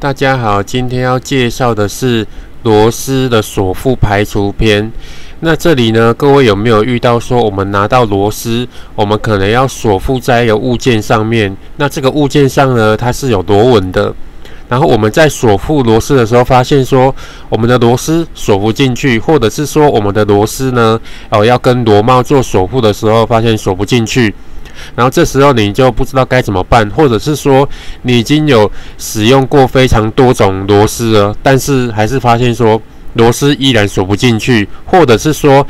大家好，今天要介绍的是螺丝的锁附排除篇。那这里呢，各位有没有遇到说，我们拿到螺丝，我们可能要锁附在一个物件上面？那这个物件上呢，它是有螺纹的。然后我们在锁附螺丝的时候，发现说，我们的螺丝锁不进去，或者是说，我们的螺丝呢，哦，要跟螺帽做锁附的时候，发现锁不进去。然后这时候你就不知道该怎么办，或者是说你已经有使用过非常多种螺丝了，但是还是发现说螺丝依然锁不进去，或者是说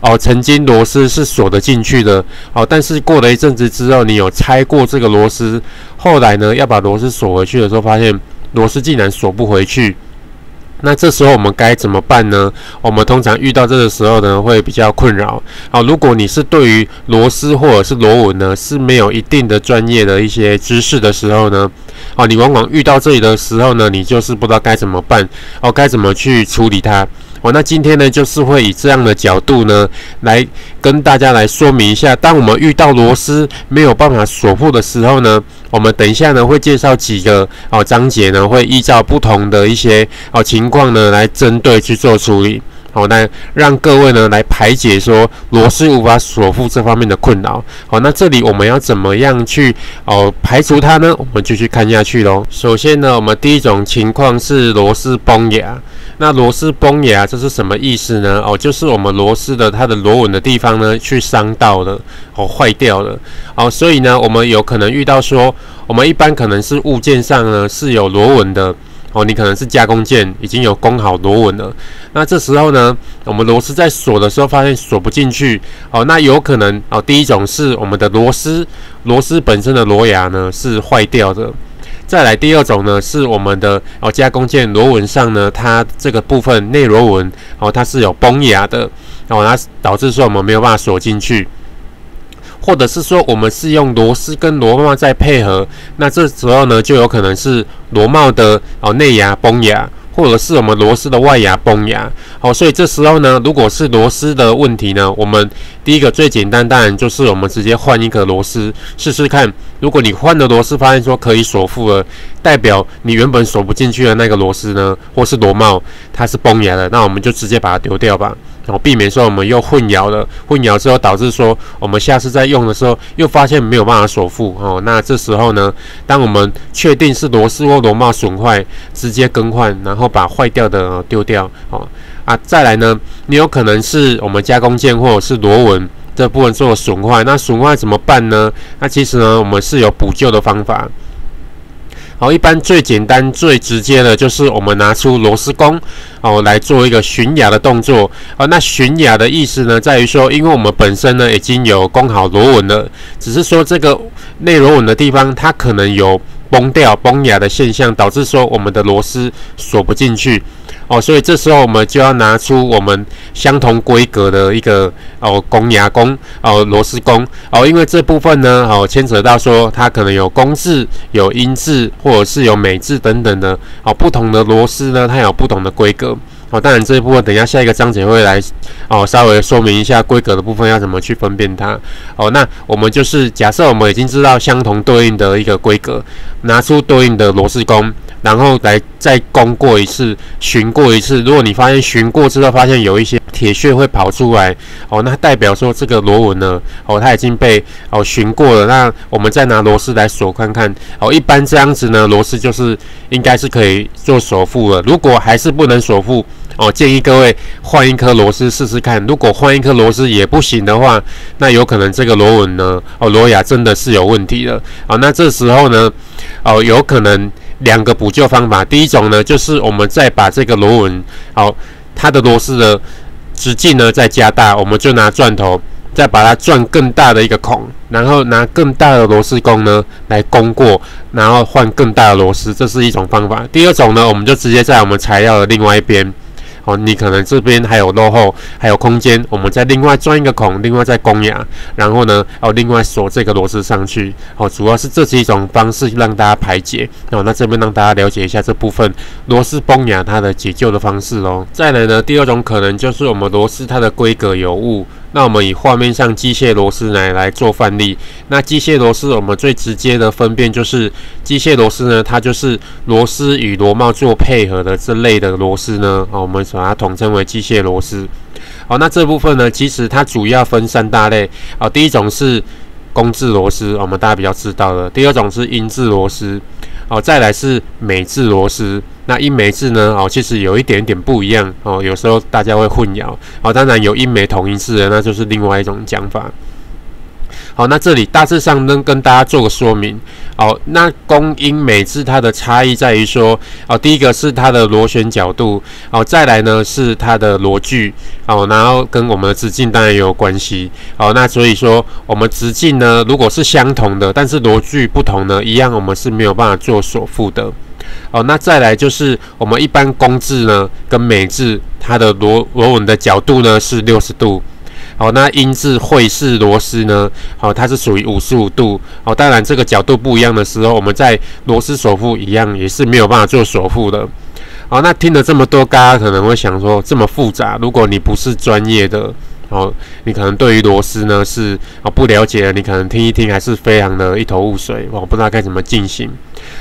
哦曾经螺丝是锁得进去的哦，但是过了一阵子之后，你有拆过这个螺丝，后来呢要把螺丝锁回去的时候，发现螺丝竟然锁不回去。那这时候我们该怎么办呢？我们通常遇到这个时候呢，会比较困扰。好，如果你是对于螺丝或者是螺纹呢是没有一定的专业的一些知识的时候呢，啊，你往往遇到这里的时候呢，你就是不知道该怎么办，哦，该怎么去处理它。哦，那今天呢，就是会以这样的角度呢，来跟大家来说明一下，当我们遇到螺丝没有办法锁附的时候呢，我们等一下呢会介绍几个哦章节呢，会依照不同的一些哦情况呢来针对去做处理。好，那让各位呢来排解说螺丝无法锁附这方面的困扰。好，那这里我们要怎么样去哦排除它呢？我们继续看下去喽。首先呢，我们第一种情况是螺丝崩牙。那螺丝崩牙这是什么意思呢？哦，就是我们螺丝的它的螺纹的地方呢去伤到了，哦坏掉了。哦，所以呢，我们有可能遇到说，我们一般可能是物件上呢是有螺纹的。哦，你可能是加工件已经有工好螺纹了，那这时候呢，我们螺丝在锁的时候发现锁不进去，哦，那有可能哦，第一种是我们的螺丝，螺丝本身的螺牙呢是坏掉的，再来第二种呢是我们的哦加工件螺纹上呢，它这个部分内螺纹哦它是有崩牙的，哦，它导致说我们没有办法锁进去。或者是说，我们是用螺丝跟螺帽在配合，那这时候呢，就有可能是螺帽的哦内牙崩牙，或者是我们螺丝的外牙崩牙。好，所以这时候呢，如果是螺丝的问题呢，我们第一个最简单，当然就是我们直接换一颗螺丝试试看。如果你换的螺丝发现说可以锁附了，代表你原本锁不进去的那个螺丝呢，或是螺帽它是崩牙的，那我们就直接把它丢掉吧。然后避免说我们又混淆了，混淆之后导致说我们下次再用的时候又发现没有办法锁附哦。那这时候呢，当我们确定是螺丝或螺帽损坏，直接更换，然后把坏掉的丢掉哦。啊，再来呢，你有可能是我们加工件或者是螺纹这部分做了损坏，那损坏怎么办呢？那其实呢，我们是有补救的方法。好，一般最简单、最直接的就是我们拿出螺丝工，哦，来做一个巡牙的动作。哦，那巡牙的意思呢，在于说，因为我们本身呢已经有工好螺纹了，只是说这个内螺纹的地方它可能有崩掉、崩牙的现象，导致说我们的螺丝锁不进去。哦，所以这时候我们就要拿出我们相同规格的一个哦公牙工哦螺丝工哦，因为这部分呢哦牵扯到说它可能有公制、有英制或者是有美制等等的哦不同的螺丝呢，它有不同的规格哦。当然这一部分等一下下一个章节会来哦稍微说明一下规格的部分要怎么去分辨它哦。那我们就是假设我们已经知道相同对应的一个规格，拿出对应的螺丝工。然后来再攻过一次，巡过一次。如果你发现巡过之后发现有一些铁屑会跑出来，哦，那代表说这个螺纹呢，哦，它已经被哦巡过了。那我们再拿螺丝来锁看看，哦，一般这样子呢，螺丝就是应该是可以做锁付了。如果还是不能锁付，哦，建议各位换一颗螺丝试试看。如果换一颗螺丝也不行的话，那有可能这个螺纹呢，哦，螺牙真的是有问题了。哦，那这时候呢，哦，有可能。两个补救方法，第一种呢，就是我们再把这个螺纹，好，它的螺丝的直径呢再加大，我们就拿钻头再把它钻更大的一个孔，然后拿更大的螺丝工呢来攻过，然后换更大的螺丝，这是一种方法。第二种呢，我们就直接在我们材料的另外一边。哦，你可能这边还有落后，还有空间，我们再另外钻一个孔，另外再攻牙，然后呢，哦，另外锁这个螺丝上去。哦，主要是这几种方式让大家排解。哦，那这边让大家了解一下这部分螺丝崩牙它的解救的方式哦。再来呢，第二种可能就是我们螺丝它的规格有误。那我们以画面上机械螺丝来来做范例。那机械螺丝我们最直接的分辨就是机械螺丝呢，它就是螺丝与螺帽做配合的这类的螺丝呢，啊，我们把它统称为机械螺丝。好，那这部分呢，其实它主要分三大类。啊，第一种是工字螺丝，我们大家比较知道的；第二种是英字螺丝，哦，再来是美制螺丝。那英美制呢？哦，其实有一点点不一样哦，有时候大家会混淆。哦，当然有英美同一制的，那就是另外一种讲法。好，那这里大致上能跟大家做个说明。好，那公英美制它的差异在于说，哦，第一个是它的螺旋角度，哦，再来呢是它的螺距，哦，然后跟我们的直径当然也有关系。好，那所以说我们直径呢，如果是相同的，但是螺距不同呢，一样我们是没有办法做锁腹的。哦，那再来就是我们一般公字呢跟美字，它的螺螺纹的角度呢是六十度。好，那英字会式螺丝呢？好，它是属于五十五度。好，当然这个角度不一样的时候，我们在螺丝锁付一样也是没有办法做锁付的。好，那听了这么多，大家可能会想说这么复杂，如果你不是专业的。哦，你可能对于螺丝呢是哦不了解，你可能听一听还是非常的一头雾水，我不知道该怎么进行。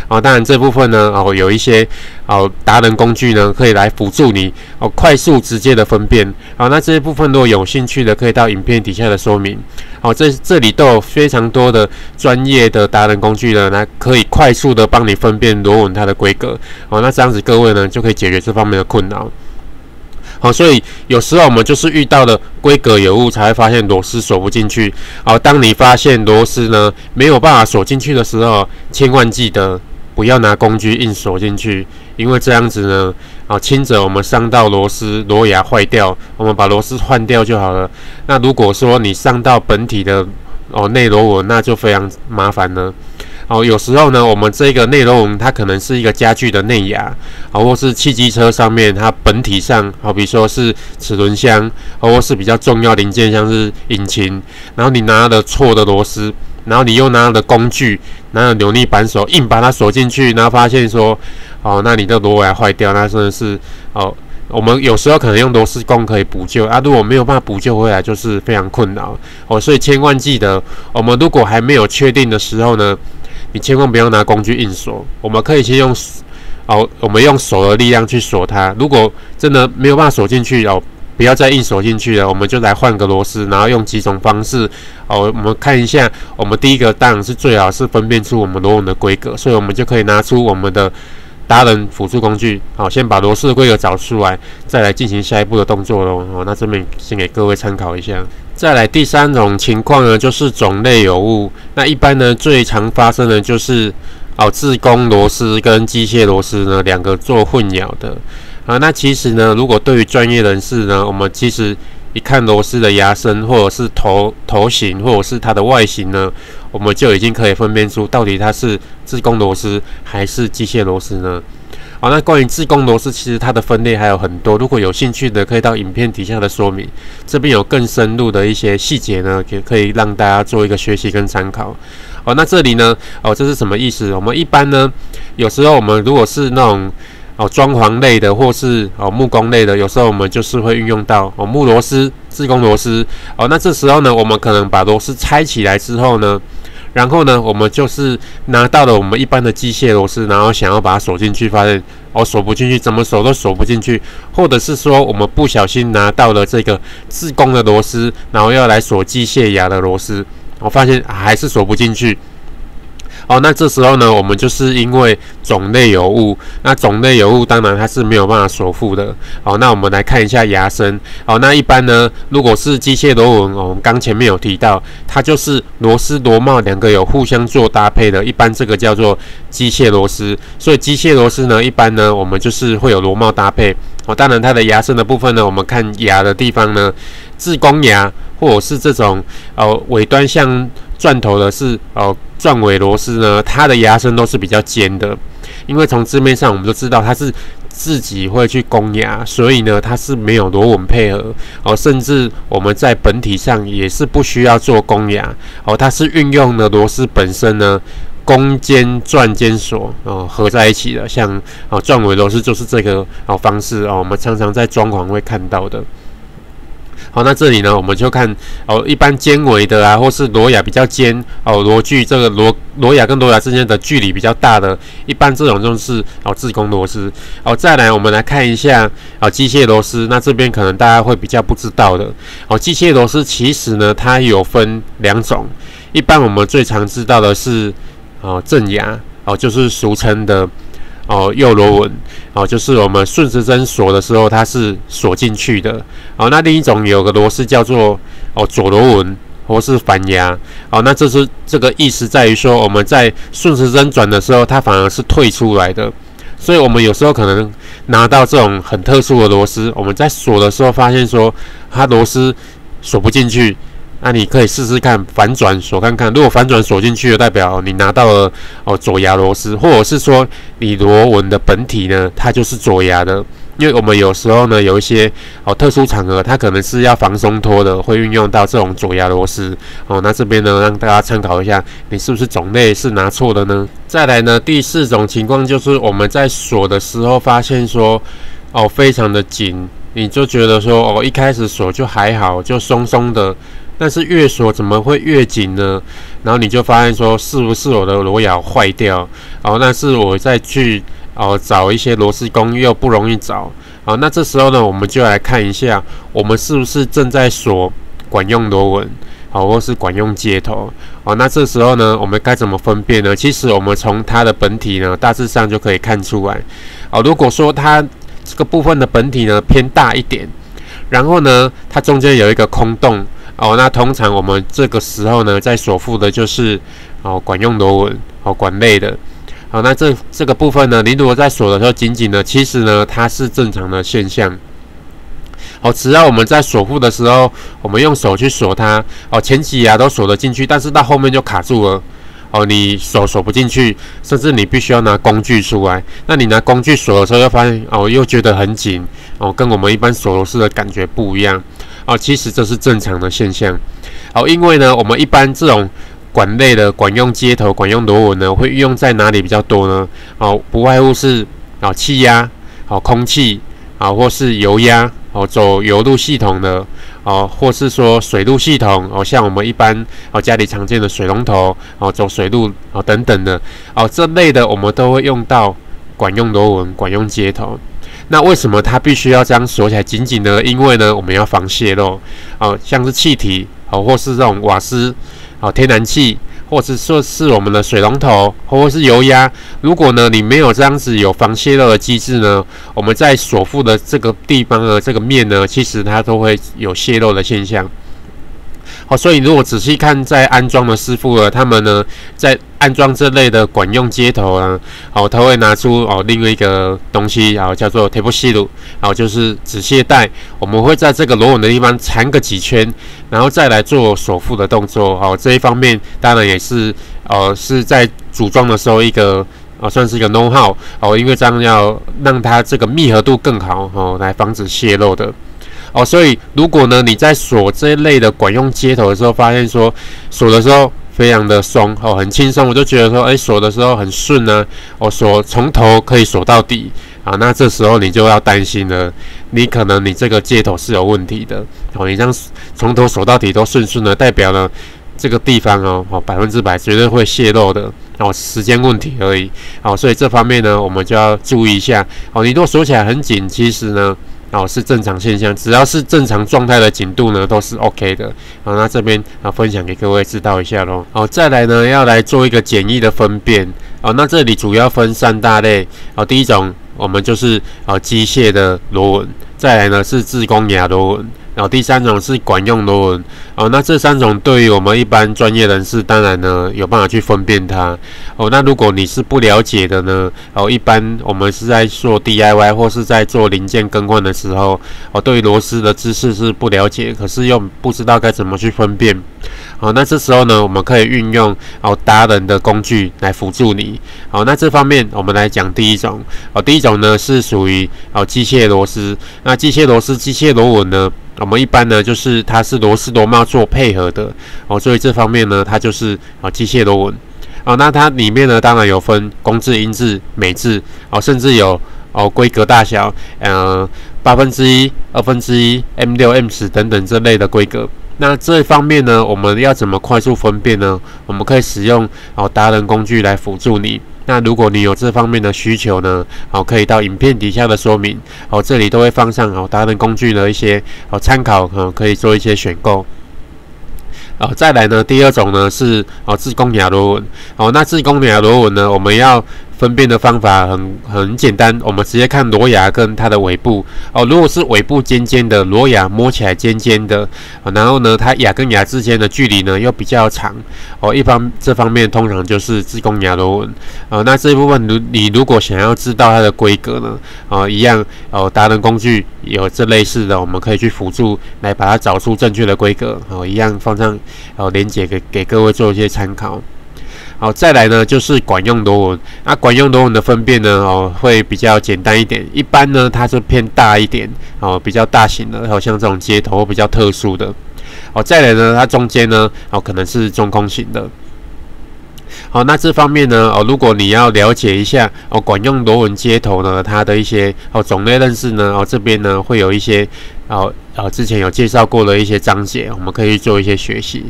哦，当然这部分呢，哦有一些哦达人工具呢可以来辅助你哦快速直接的分辨。好，那这一部分如果有兴趣的，可以到影片底下的说明。好，这这里都有非常多的专业的达人工具呢，来可以快速的帮你分辨螺纹它的规格。好，那这样子各位呢就可以解决这方面的困扰。好，所以有时候我们就是遇到了规格有误，才会发现螺丝锁不进去。好，当你发现螺丝呢没有办法锁进去的时候，千万记得不要拿工具硬锁进去，因为这样子呢，啊，轻则我们伤到螺丝螺牙坏掉，我们把螺丝换掉就好了。那如果说你伤到本体的哦内螺纹，那就非常麻烦了。哦，有时候呢，我们这个内容它可能是一个家具的内牙，啊，或是汽机车上面它本体上，好比说是齿轮箱，或是比较重要零件，像是引擎，然后你拿了错的螺丝，然后你又拿了工具，拿了扭力扳手，硬把它锁进去，然后发现说，哦，那你的螺纹坏掉，那真的是，哦，我们有时候可能用螺丝工可以补救，啊，如果没有办法补救回来，就是非常困扰，哦，所以千万记得，我们如果还没有确定的时候呢。你千万不要拿工具硬锁，我们可以先用哦，我们用手的力量去锁它。如果真的没有办法锁进去哦，不要再硬锁进去了，我们就来换个螺丝，然后用几种方式哦，我们看一下。我们第一个当然是最好是分辨出我们螺纹的规格，所以我们就可以拿出我们的达人辅助工具，好，先把螺丝的规格找出来，再来进行下一步的动作喽。哦，那这边先给各位参考一下。再来第三种情况呢，就是种类有误。那一般呢，最常发生的就是哦，自攻螺丝跟机械螺丝呢两个做混淆的啊。那其实呢，如果对于专业人士呢，我们其实一看螺丝的牙身，或者是头头型，或者是它的外形呢，我们就已经可以分辨出到底它是自攻螺丝还是机械螺丝呢。好，那关于自攻螺丝，其实它的分类还有很多。如果有兴趣的，可以到影片底下的说明，这边有更深入的一些细节呢，也可以让大家做一个学习跟参考。哦，那这里呢，哦，这是什么意思？我们一般呢，有时候我们如果是那种哦装潢类的，或是哦木工类的，有时候我们就是会运用到哦木螺丝、自攻螺丝。哦，那这时候呢，我们可能把螺丝拆起来之后呢。然后呢，我们就是拿到了我们一般的机械螺丝，然后想要把它锁进去，发现哦锁不进去，怎么锁都锁不进去，或者是说我们不小心拿到了这个自攻的螺丝，然后要来锁机械牙的螺丝，我发现还是锁不进去。哦，那这时候呢，我们就是因为种类有误，那种类有误，当然它是没有办法锁付的。好，那我们来看一下牙身。好，那一般呢，如果是机械螺纹，我们刚前面有提到，它就是螺丝螺帽两个有互相做搭配的，一般这个叫做机械螺丝。所以机械螺丝呢，一般呢，我们就是会有螺帽搭配。哦，当然它的牙身的部分呢，我们看牙的地方呢，自攻牙或者是这种呃尾端像。钻头的是哦，钻尾螺丝呢，它的牙身都是比较尖的，因为从字面上我们都知道它是自己会去攻牙，所以呢它是没有螺纹配合哦，甚至我们在本体上也是不需要做攻牙哦，它是运用的螺丝本身呢攻尖钻尖锁哦合在一起的，像哦钻尾螺丝就是这个哦方式哦，我们常常在装潢会看到的。好，那这里呢，我们就看哦，一般尖尾的啊，或是螺牙比较尖哦，螺距这个螺螺牙跟螺牙之间的距离比较大的，一般这种就是哦自攻螺丝。哦，再来我们来看一下哦机械螺丝，那这边可能大家会比较不知道的哦，机械螺丝其实呢它有分两种，一般我们最常知道的是哦正牙哦，就是俗称的。哦，右螺纹哦，就是我们顺时针锁的时候，它是锁进去的。哦，那另一种有个螺丝叫做哦左螺纹或是反牙。哦，那这是这个意思在于说，我们在顺时针转的时候，它反而是退出来的。所以，我们有时候可能拿到这种很特殊的螺丝，我们在锁的时候发现说，它螺丝锁不进去。那你可以试试看反转锁看看，如果反转锁进去，代表你拿到了哦左牙螺丝，或者是说你螺纹的本体呢，它就是左牙的。因为我们有时候呢有一些哦特殊场合，它可能是要防松脱的，会运用到这种左牙螺丝哦。那这边呢让大家参考一下，你是不是种类是拿错的呢？再来呢第四种情况就是我们在锁的时候发现说哦非常的紧，你就觉得说哦一开始锁就还好，就松松的。但是越锁怎么会越紧呢？然后你就发现说，是不是我的螺牙坏掉？哦，那是我再去哦找一些螺丝工又不容易找。好，那这时候呢，我们就来看一下，我们是不是正在锁管用螺纹，好，或是管用接头。好，那这时候呢，我们该怎么分辨呢？其实我们从它的本体呢，大致上就可以看出来。好，如果说它这个部分的本体呢偏大一点，然后呢，它中间有一个空洞。哦，那通常我们这个时候呢，在锁附的就是哦管用螺纹哦管类的。好，那这这个部分呢，你如果在锁的时候紧紧的，其实呢它是正常的现象。好，只要我们在锁附的时候，我们用手去锁它，哦前几牙都锁得进去，但是到后面就卡住了。哦，你锁锁不进去，甚至你必须要拿工具出来。那你拿工具锁的时候，又发现哦又觉得很紧哦，跟我们一般锁螺丝的感觉不一样。哦，其实这是正常的现象。好，因为呢，我们一般这种管类的管用接头、管用螺纹呢，会运用在哪里比较多呢？哦，不外乎是啊气压、好空气啊，或是油压哦，走油路系统的哦，或是说水路系统哦，像我们一般哦家里常见的水龙头哦，走水路哦等等的哦这类的，我们都会用到管用螺纹、管用接头。那为什么它必须要这样锁起来紧紧呢？因为呢，我们要防泄漏，哦，像是气体，哦，或是这种瓦斯，哦，天然气，或是说是我们的水龙头，或是油压。如果呢，你没有这样子有防泄漏的机制呢，我们在锁附的这个地方的这个面呢，其实它都会有泄漏的现象。好，所以如果仔细看在安装的师傅呢，他们呢在安装这类的管用接头啊，好，他会拿出哦另外一个东西，然后叫做 tape 吸路，然后就是止泻带，我们会在这个螺纹的地方缠个几圈，然后再来做锁附的动作。好，这一方面当然也是呃是在组装的时候一个呃算是一个 know how 哦，因为这样要让它这个密合度更好哦，来防止泄漏的。哦，所以如果呢，你在锁这一类的管用接头的时候，发现说锁的时候非常的松，哦，很轻松，我就觉得说，哎，锁的时候很顺呢，哦，锁从头可以锁到底啊，那这时候你就要担心了，你可能你这个接头是有问题的，哦，你这样从头锁到底都顺顺的，代表了这个地方哦，哦，百分之百绝对会泄漏的，哦，时间问题而已，哦，所以这方面呢，我们就要注意一下，哦，你如果锁起来很紧，其实呢。哦，是正常现象，只要是正常状态的紧度呢，都是 OK 的。好，那这边啊，分享给各位知道一下喽。好，再来呢，要来做一个简易的分辨。哦，那这里主要分三大类。哦，第一种，我们就是啊机械的螺纹，再来呢是自攻牙螺纹。然后第三种是管用螺纹，哦，那这三种对于我们一般专业人士，当然呢有办法去分辨它，哦，那如果你是不了解的呢，哦，一般我们是在做 DIY 或是在做零件更换的时候，哦，对于螺丝的知识是不了解，可是又不知道该怎么去分辨，好，那这时候呢，我们可以运用哦达人的工具来辅助你，好，那这方面我们来讲第一种，哦，第一种呢是属于哦机械螺丝，那机械螺丝、机械螺纹呢？我们一般呢，就是它是螺丝螺帽做配合的哦，所以这方面呢，它就是啊机械螺纹哦。那它里面呢，当然有分工字、英字、美字哦，甚至有哦规格大小，呃八分之一、二分之一、M 六、M 十等等这类的规格。那这一方面呢，我们要怎么快速分辨呢？我们可以使用哦达人工具来辅助你。那如果你有这方面的需求呢，哦可以到影片底下的说明哦，这里都会放上哦达人工具的一些哦参考，哦可以做一些选购。哦，再来呢，第二种呢是哦自贡亚螺纹。哦，那自贡亚螺纹呢，我们要。分辨的方法很很简单，我们直接看螺牙跟它的尾部哦。如果是尾部尖尖的螺牙，摸起来尖尖的，然后呢，它牙跟牙之间的距离呢又比较长哦。一般这方面通常就是自贡牙螺纹哦。那这一部分，如你如果想要知道它的规格呢，哦，一样哦，达人工具有这类似的，我们可以去辅助来把它找出正确的规格哦，一样放上哦连接给给各位做一些参考。好，再来呢，就是管用螺纹。那管用螺纹的分辨呢，哦，会比较简单一点。一般呢，它是偏大一点，哦，比较大型的，好像这种接头比较特殊的。哦，再来呢，它中间呢，哦，可能是中空型的。好，那这方面呢，哦，如果你要了解一下哦，管用螺纹接头呢，它的一些哦种类认识呢，哦，这边呢会有一些哦哦之前有介绍过的一些章节，我们可以做一些学习。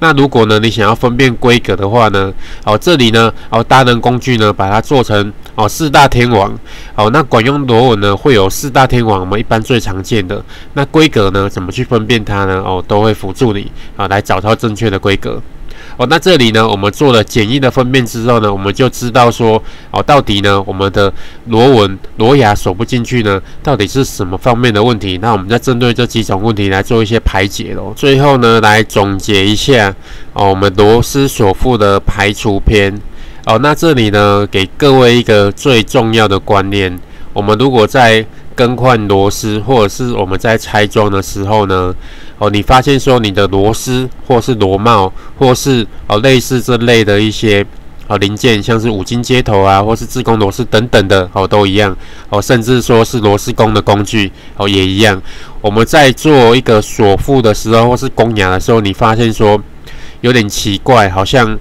那如果呢，你想要分辨规格的话呢，哦，这里呢，哦，搭能工具呢，把它做成哦四大天王，哦，那管用螺纹呢会有四大天王，我们一般最常见的那规格呢，怎么去分辨它呢？哦，都会辅助你啊来找到正确的规格。哦，那这里呢，我们做了简易的分辨之后呢，我们就知道说，哦，到底呢，我们的螺纹螺牙锁不进去呢，到底是什么方面的问题？那我们再针对这几种问题来做一些排解喽。最后呢，来总结一下，哦，我们螺丝锁腹的排除篇。哦，那这里呢，给各位一个最重要的观念，我们如果在更换螺丝或者是我们在拆装的时候呢。哦，你发现说你的螺丝或是螺帽，或是哦类似这类的一些哦零件，像是五金接头啊，或是自攻螺丝等等的哦都一样哦，甚至说是螺丝工的工具哦也一样。我们在做一个锁腹的时候，或是攻牙的时候，你发现说有点奇怪，好像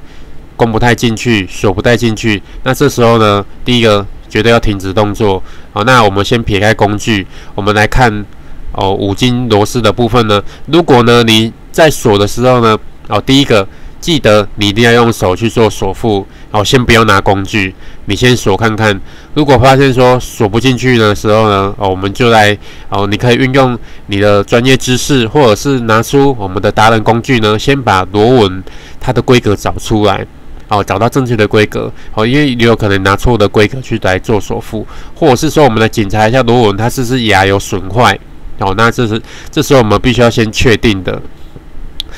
攻不太进去，锁不太进去。那这时候呢，第一个绝对要停止动作。好，那我们先撇开工具，我们来看。哦，五金螺丝的部分呢？如果呢你在锁的时候呢，哦，第一个记得你一定要用手去做锁腹，哦，先不要拿工具，你先锁看看。如果发现说锁不进去的时候呢，哦，我们就来哦，你可以运用你的专业知识，或者是拿出我们的达人工具呢，先把螺纹它的规格找出来，哦，找到正确的规格，哦，因为你有可能拿错的规格去来做锁付，或者是说我们来检查一下螺纹它是不是牙有损坏。哦，那这是这时候我们必须要先确定的。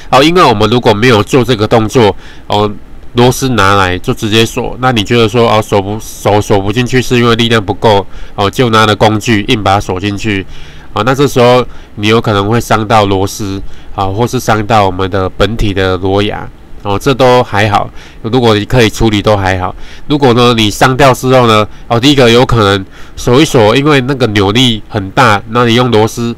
好，因为我们如果没有做这个动作，哦，螺丝拿来就直接锁，那你觉得说哦锁不锁锁不进去是因为力量不够，哦就拿了工具硬把它锁进去，啊，那这时候你有可能会伤到螺丝，啊，或是伤到我们的本体的螺牙。哦，这都还好。如果你可以处理，都还好。如果呢，你上掉之后呢，哦，第一个有可能锁一锁，因为那个扭力很大，那你用螺丝，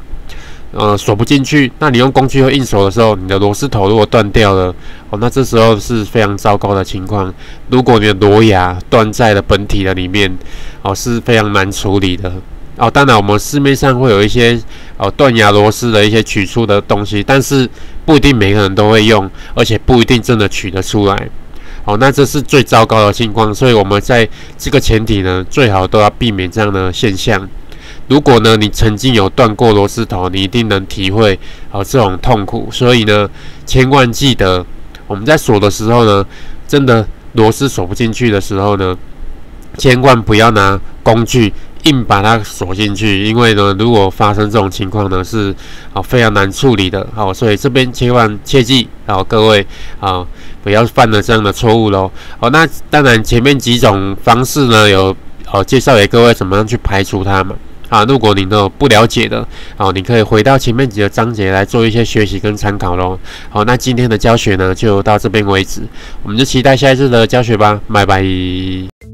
呃，锁不进去。那你用工具会硬锁的时候，你的螺丝头如果断掉了，哦，那这时候是非常糟糕的情况。如果你的螺牙断在了本体的里面，哦，是非常难处理的。哦，当然，我们市面上会有一些哦断牙螺丝的一些取出的东西，但是不一定每个人都会用，而且不一定真的取得出来。哦，那这是最糟糕的情况，所以我们在这个前提呢，最好都要避免这样的现象。如果呢，你曾经有断过螺丝头，你一定能体会哦这种痛苦。所以呢，千万记得我们在锁的时候呢，真的螺丝锁不进去的时候呢，千万不要拿工具。硬把它锁进去，因为呢，如果发生这种情况呢，是啊非常难处理的。好，所以这边千万切记，好各位啊，不要犯了这样的错误喽。好，那当然前面几种方式呢，有哦介绍给各位怎么样去排除它们。啊，如果你都不了解的，好，你可以回到前面几个章节来做一些学习跟参考喽。好，那今天的教学呢，就到这边为止，我们就期待下一次的教学吧，拜拜。